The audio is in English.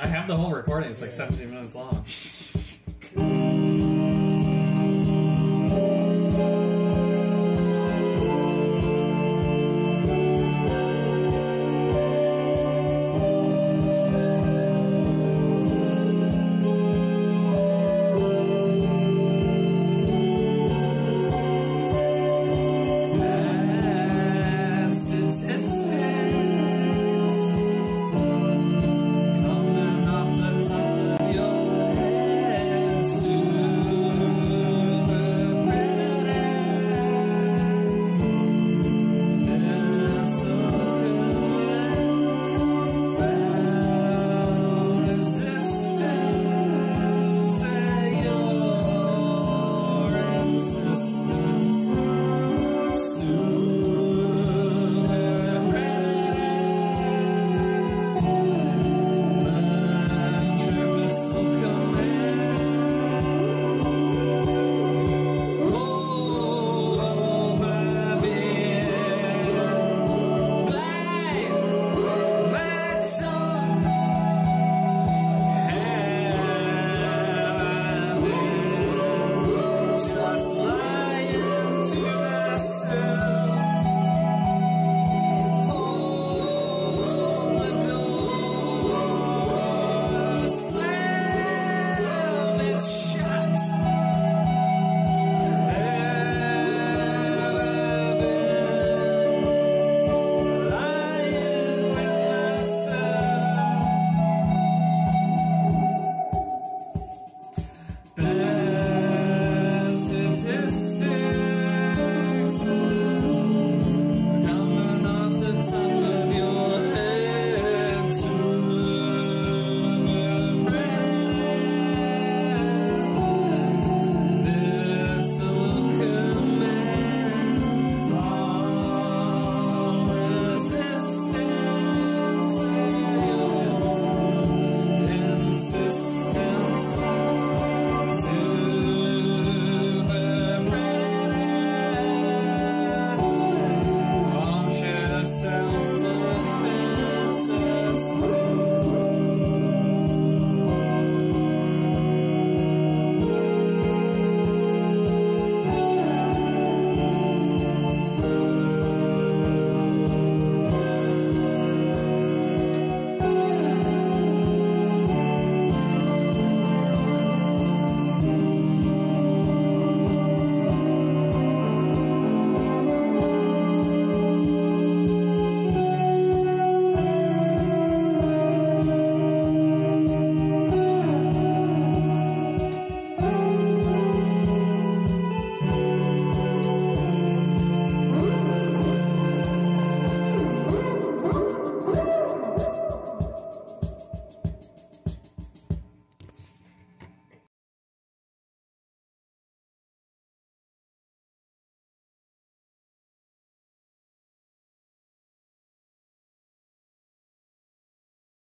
I, have the whole recording. It's like 17 minutes long.